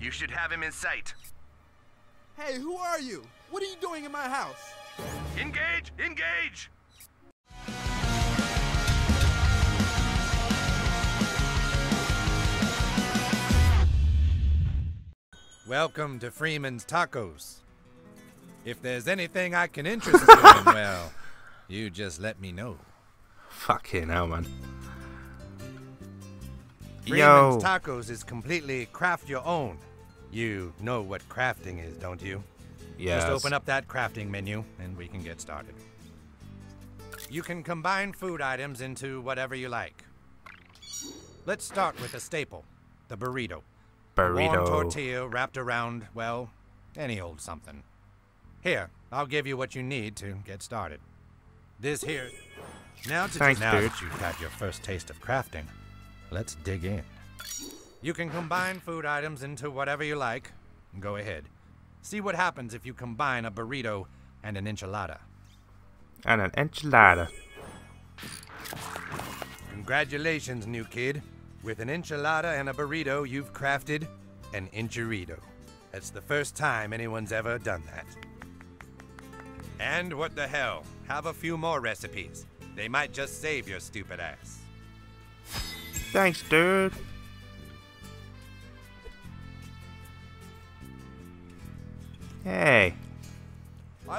You should have him in sight. Hey, who are you? What are you doing in my house? Engage! Engage! Welcome to Freeman's Tacos. If there's anything I can interest you in, well, you just let me know. Fucking hell, man. Freeman's Yo. Tacos is completely craft your own. You know what crafting is, don't you? Yes. Just open up that crafting menu and we can get started. You can combine food items into whatever you like. Let's start with a staple, the burrito. Burrito. Warm tortilla wrapped around, well, any old something. Here, I'll give you what you need to get started. This here. Now, to Thanks, now dude. that you've had your first taste of crafting, let's dig in. You can combine food items into whatever you like. Go ahead. See what happens if you combine a burrito and an enchilada. And an enchilada. Congratulations, new kid. With an enchilada and a burrito, you've crafted an enchirito. That's the first time anyone's ever done that. And what the hell? Have a few more recipes. They might just save your stupid ass. Thanks, dude.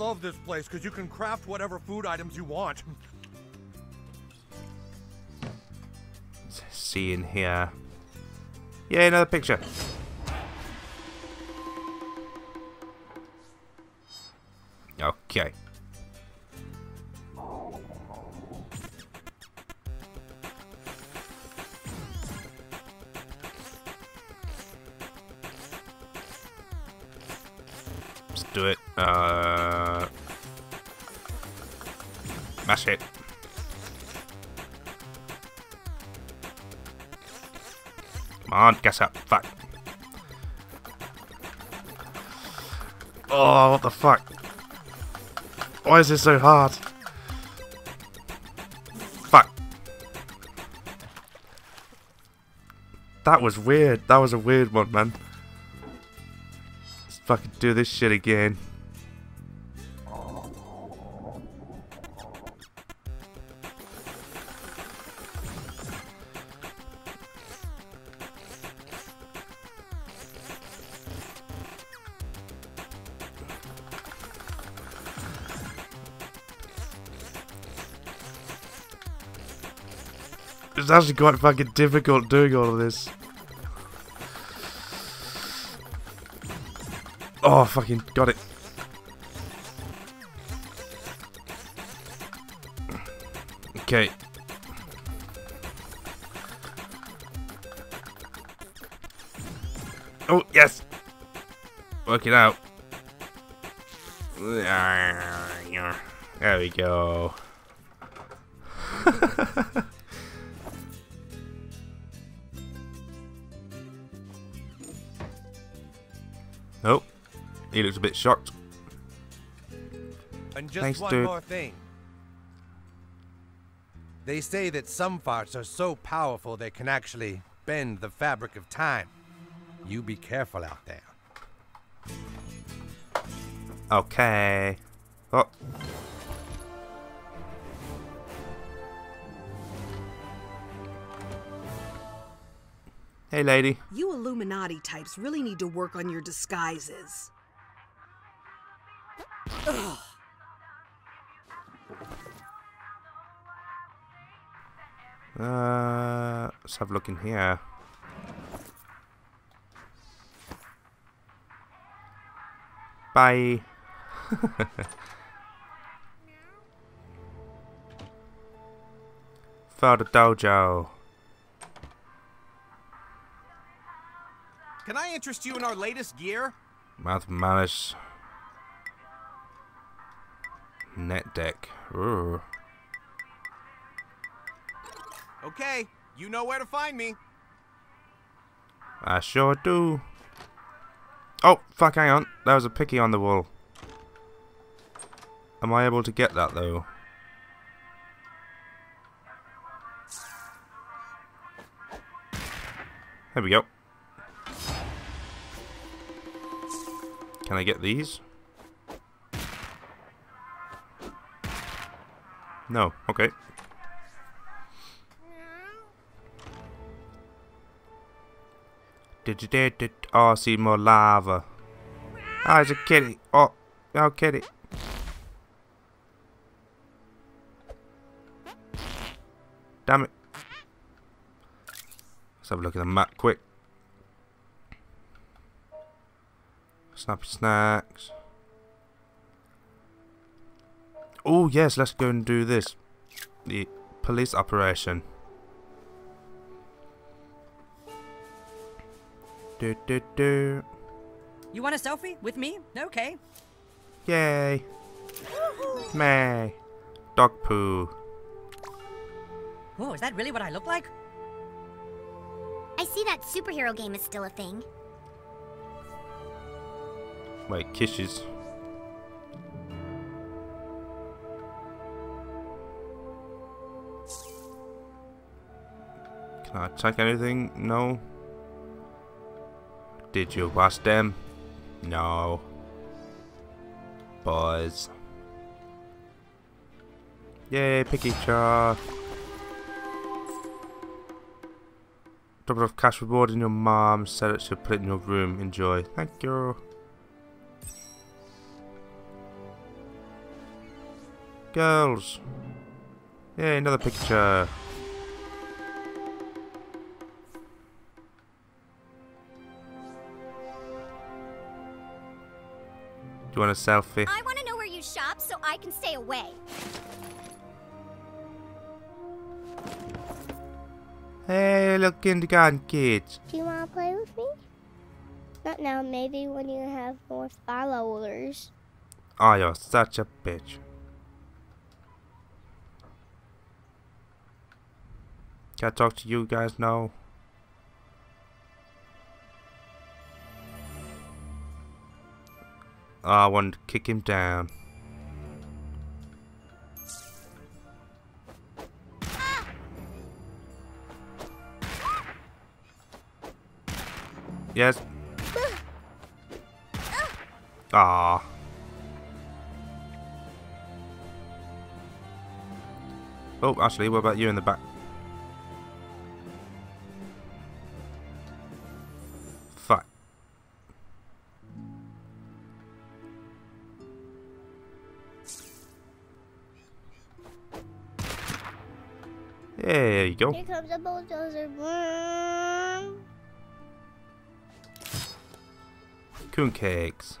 Love this place because you can craft whatever food items you want. Let's see in here. Yeah, another picture. Okay. Let's do it. Uh, mash it. Come on, guess up. Fuck. Oh, what the fuck? Why is this so hard? Fuck. That was weird. That was a weird one, man. Let's fucking do this shit again. It's actually quite fucking difficult doing all of this. Oh, fucking got it. Okay. Oh, yes! Work it out. There we go. Nope. He looks a bit shocked. And just Thanks, one dude. more thing. They say that some farts are so powerful they can actually bend the fabric of time. You be careful out there. Okay. Oh. Hey, lady. You Illuminati types really need to work on your disguises. Ugh. Uh, let's have a look in here. Bye. For the dojo. Can I interest you in our latest gear? Mouth malice. Net deck. Ooh. Okay, you know where to find me. I sure do. Oh, fuck, hang on. There was a picky on the wall. Am I able to get that, though? There we go. Can I get these? No. Okay. Did you did it? Oh, see more lava. Ah, it's a kitty. Oh, no kitty. Damn it. Let's have a look at the map quick. Snappy snacks. Oh, yes, let's go and do this. The police operation. Do, do, do. You want a selfie with me? Okay. Yay. May. Dog poo. Oh, is that really what I look like? I see that superhero game is still a thing. Wait, kisses. Can I check anything? No. Did you wash them? No. Boys. Yay, picky. Drop off cash reward in your mom. Said it should put it in your room. Enjoy. Thank you. Girls. Yay, another picture. Do you want a selfie? I want to know where you shop so I can stay away. Hey, look kindergarten kids. Do you want to play with me? Not now, maybe when you have more followers. Oh, you're such a bitch. Can I talk to you guys now? Oh, I wanted to kick him down. Yes. Ah. Oh, Ashley, what about you in the back? Go. Here comes a bulldozer. Coon cakes.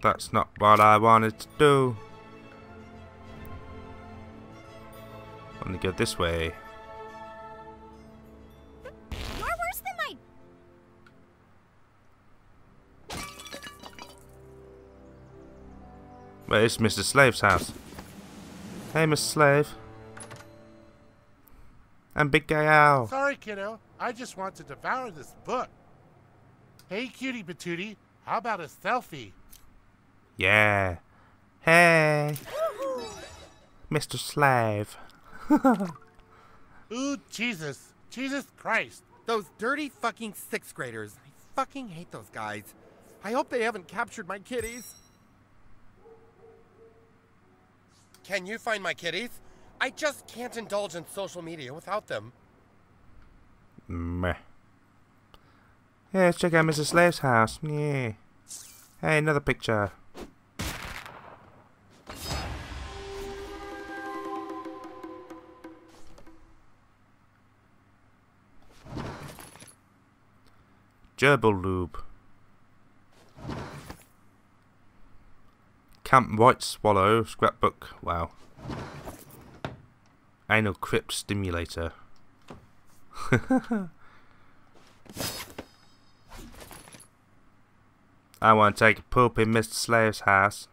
That's not what I wanted to do. I'm gonna go this way. Wait, it's Mr. Slave's house. Hey, Mr. Slave. And Big Gay Al. Sorry, kiddo. I just want to devour this book. Hey, cutie patootie, how about a selfie? Yeah. Hey. Mr. Slave. Ooh, Jesus. Jesus Christ. Those dirty fucking sixth graders. I fucking hate those guys. I hope they haven't captured my kitties. Can you find my kitties? I just can't indulge in social media without them. Meh. Yeah, let's check out Mr. Slave's house. Yeah. Hey, another picture. Gerbil lube. Camp White Swallow scrapbook. Wow. Anal crypt stimulator. I want to take a poop in Mr. Slave's house.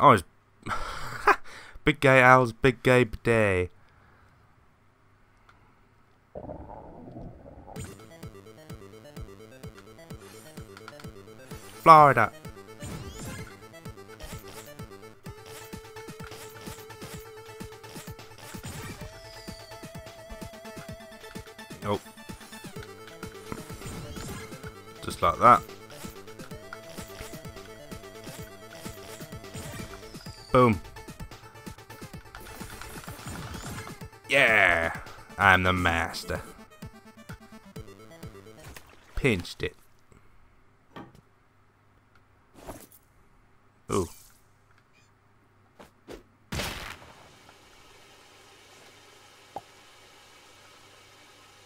Oh, it's Big Gay Al's Big Gay Bidet. Florida. Oh. Just like that. Boom. Yeah, I'm the master. Pinched it. Ooh.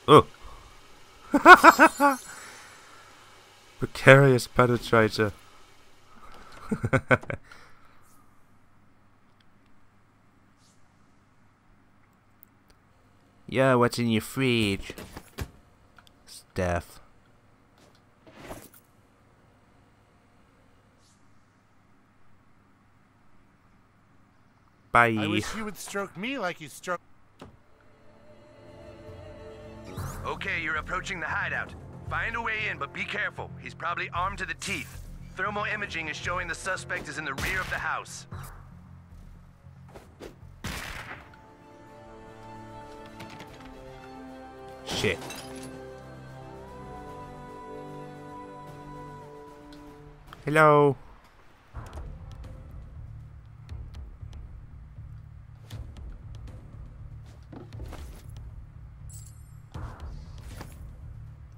Oh. Precarious penetrator. Yo, what's in your fridge? Stuff. Bye. I wish you would stroke me like you stroke. Okay, you're approaching the hideout. Find a way in, but be careful. He's probably armed to the teeth. Thermal imaging is showing the suspect is in the rear of the house. Shit. Hello.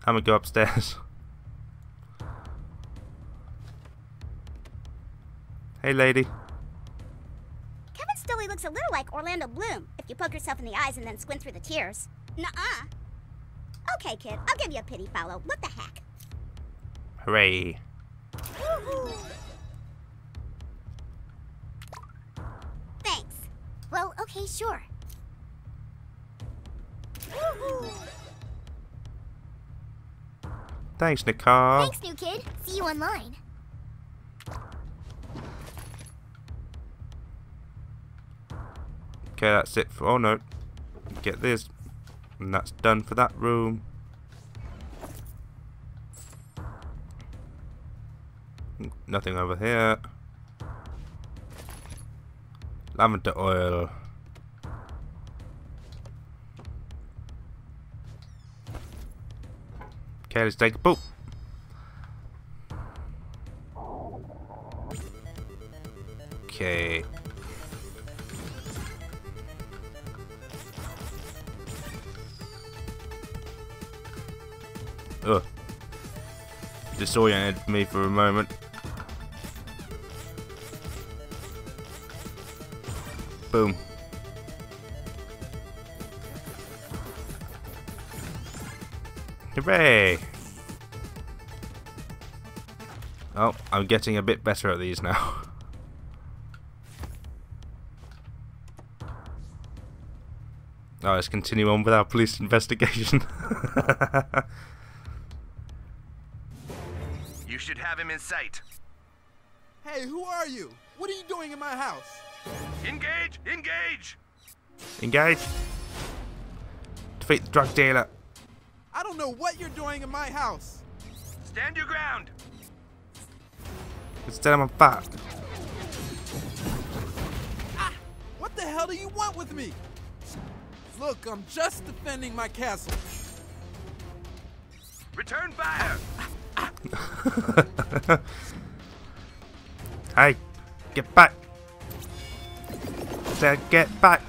I'm gonna go upstairs. hey, lady. Kevin Stoley looks a little like Orlando Bloom if you poke yourself in the eyes and then squint through the tears. Nuh-uh. Okay, kid, I'll give you a pity follow. What the heck? Hooray. Thanks. Well, okay, sure. Thanks, Nicole. Thanks, new kid. See you online. Okay, that's it for. Oh no. Get this. And that's done for that room. Nothing over here. Lavender oil. Okay, let's take a poop. Okay. Ugh. Disoriented me for a moment. Hooray! Oh, I'm getting a bit better at these now. Oh, let's continue on with our police investigation. You should have him in sight. Hey, who are you? What are you doing in my house? Engage! Engage! Engage. Defeat the drug dealer. I don't know what you're doing in my house. Stand your ground! Instead, I'm on fire. Ah, what the hell do you want with me? Look, I'm just defending my castle. Return fire! Hey, get back. Said get back.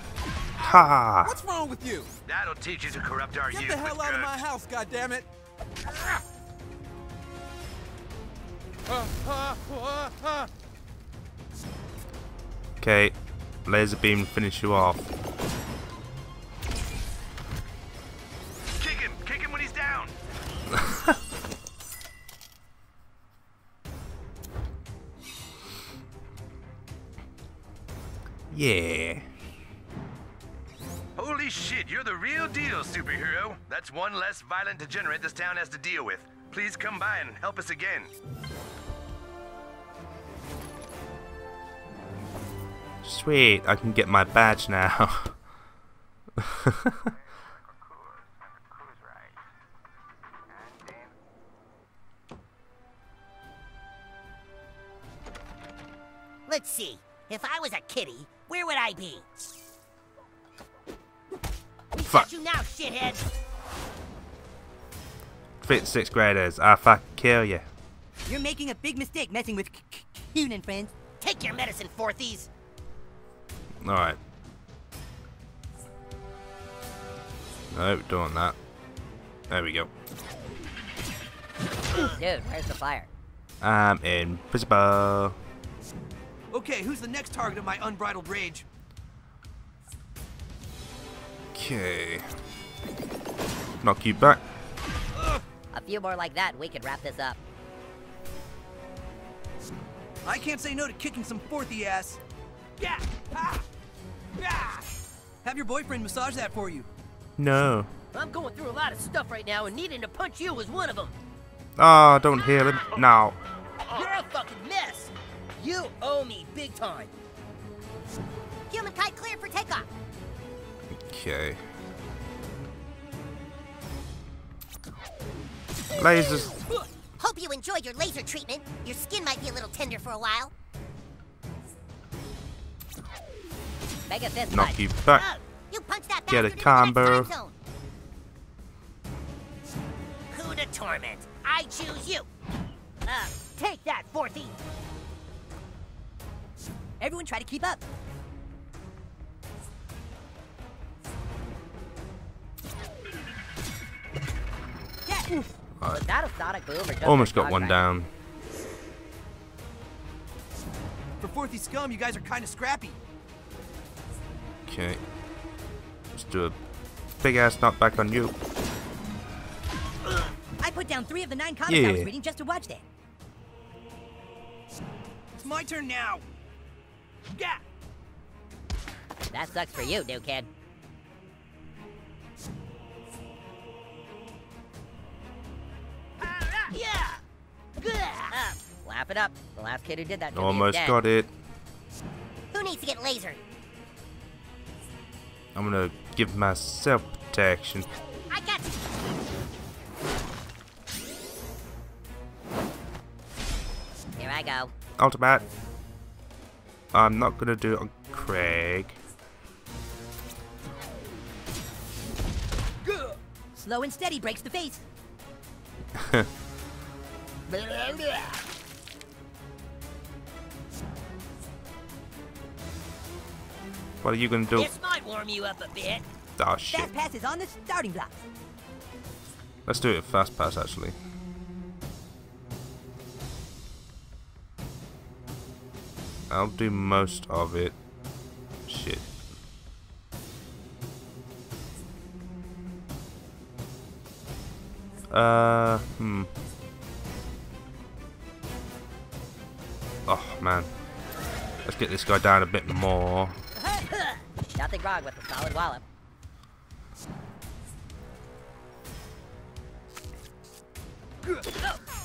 Ha! What's wrong with you? That'll teach you to corrupt our Get youth the hell with out of my drugs. house, goddammit! Okay, laser beam finish you off. Kick him! Kick him when he's down! Yeah. Superhero. That's one less violent degenerate this town has to deal with. Please come by and help us again. Sweet, I can get my badge now. Let's see. If I was a kitty, where would I be? We Fuck. you now, shithead. Fit sixth graders. I fuck kill you. You're making a big mistake messing with Coon and friends. Take your medicine, fourthies. Alright. No, don't that. There we go. Dude, where's the fire? I'm invisible. Okay, who's the next target of my unbridled rage? Okay. Knock you back. A few more like that, we could wrap this up. I can't say no to kicking some fourthy ass. Yeah! Ah! Yeah! Have your boyfriend massage that for you. No. I'm going through a lot of stuff right now, and needing to punch you was one of them. Ah, don't heal him. Now. You're a fucking mess. You owe me big time. Human kite cleared for takeoff. Okay. Lasers. Hope you enjoyed your laser treatment. Your skin might be a little tender for a while. Knock punch. you back. Oh, you Get a bastard into the next combo. Who to torment? I choose you. Uh, take that, Fourthy. Everyone try to keep up. Was that a sonic boom or just Almost got one down. For fourthy scum, you guys are kind of scrappy. Okay. Let's do a big ass knockback on you. I put down three of the nine comics I was reading just to watch that. It's my turn now. Yeah! That sucks for you, new kid. Laugh it up. The last kid who did that Almost got it. Who needs to get lasered? I'm gonna give myself protection. I got you. Here I go. Ultimate. I'm not gonna do it on Craig. Slow and steady breaks the face. What are you gonna do? This might warm you up a bit. Oh shit. Fast pass is on the starting block. Let's do it fast pass actually. I'll do most of it. Shit. Uh, hmm. Oh man. Let's get this guy down a bit more. Nothing wrong with a solid wallop.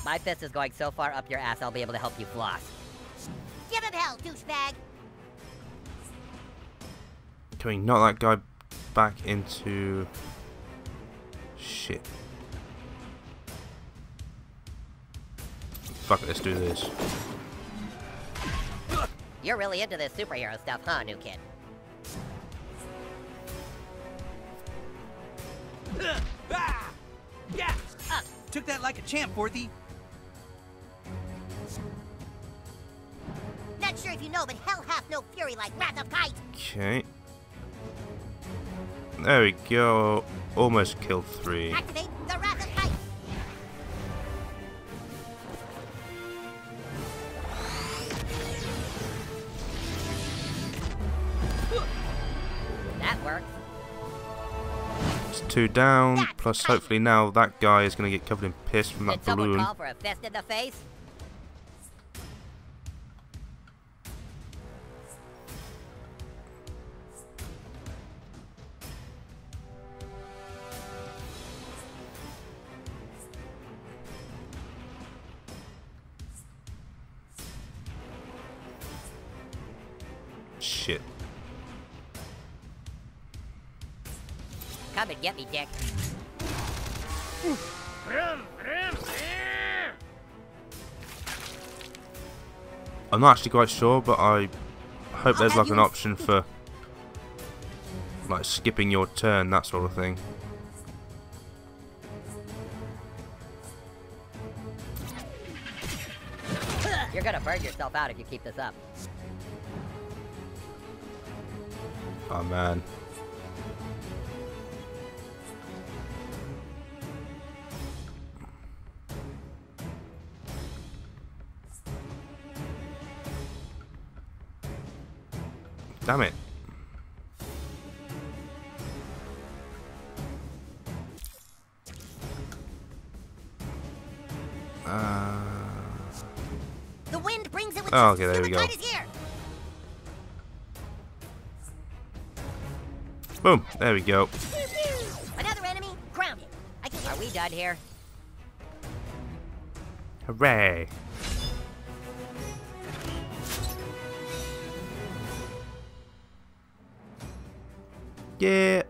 My fist is going so far up your ass, I'll be able to help you floss. Give him hell, douchebag! Can we knock that guy back into... Shit. Fuck it, let's do this. You're really into this superhero stuff, huh, new kid? Ah! Yeah! Took that like a champ, fourthy. Not sure if you know, but hell hath no fury like Wrath of Kite! Okay. There we go. Almost killed three. Activate the Wrath of Kite! That works. It's two down. Plus, hopefully now that guy is going to get covered in piss from that balloon. Get me, dick. I'm not actually quite sure, but I hope there's like an option for like skipping your turn, that sort of thing. You're gonna burn yourself out if you keep this up. Oh man. Damn it. Uh, The wind brings it with Oh, you. okay, there we go. is here. boom, there we go. Another enemy grounded. I can. Are we done here? Hooray. Yeah.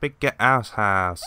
Big ass house.